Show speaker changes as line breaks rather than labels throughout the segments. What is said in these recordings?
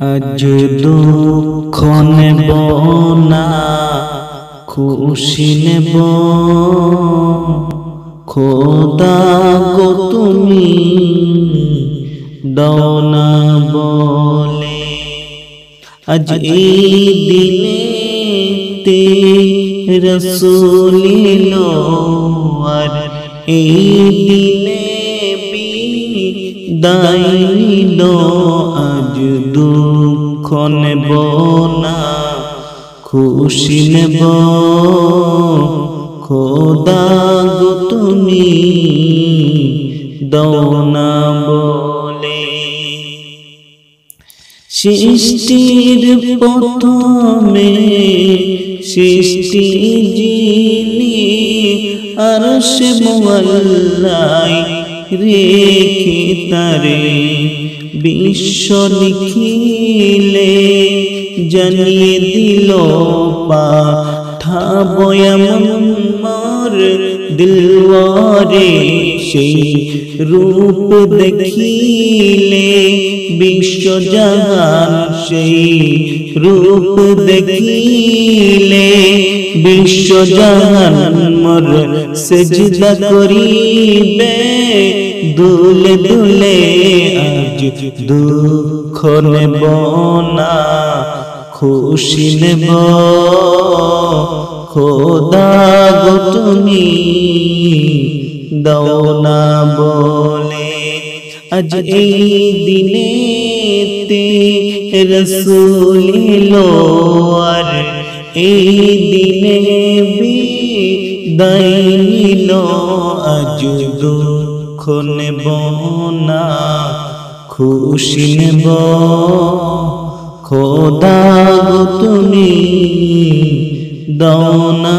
আজ দুঃখ নেব না খুশি নেব। খোদা গো তুমি দাও না বলে। আজ এই দিনে তে রসুলিল আর এই দিনে বিদাইল আজ দুঃখ নেব না, খুশি নেব। খোদা তুমি দাও না বলে। সৃষ্টির প্রথমে সৃষ্টি যিনি, আর সে মোয়াল্লাই রেখে তারে বিশ্ব লিখিলে জানিয়ে দিল পাঠাবয়ামর দিলওয়ারে সেই রূপ দেখিলে বিশ্বজাহান সেই রূপ দেখিলে বিশ্বজাহান মর সেজদা করিবে, দুলে দুলে আজ দুঃখ নেব না, খুশি নেব। খোদা গো তুমি দাও না বলে, আজ এই দিনে তে রসুল এলো আর এই দিনে বিদায় নিল আজ দুঃখ নেব না, খুশি নেব। খোদা তুমি দাও না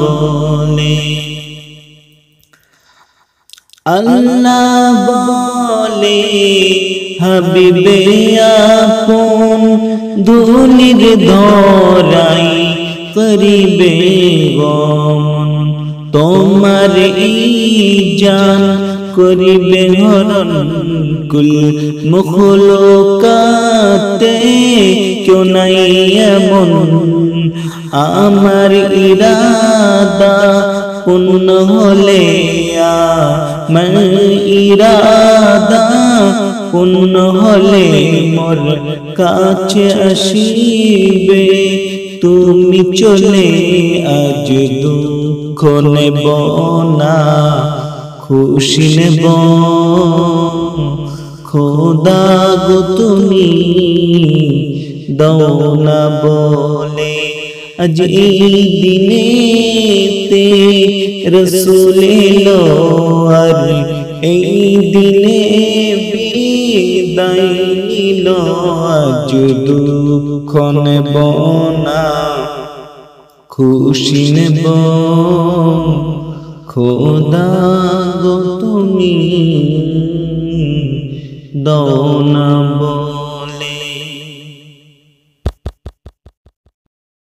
বলে। আল্লাহ বলে, হাবিবে আপন ধুলির দরাই করিবে গমন। তোমার এই জান করিবে হরণ কুল মুখলোকাতে কেউ নাই এমন। আমার ইরাদা পূর্ণ হলে ইরাদা পূর্ণ হলে মোর কাছে আসিবে। তুমি চলে আজ দুঃখ নেব না। খুশি নেব খোদা গো তুমি দাও না বলে। আজ এই দিনে তে রসুল আর এই দিনে বিদায় নিল। আজ দুঃখ নেব না খুশি নেব খোদা গো তুমি দৌনাবো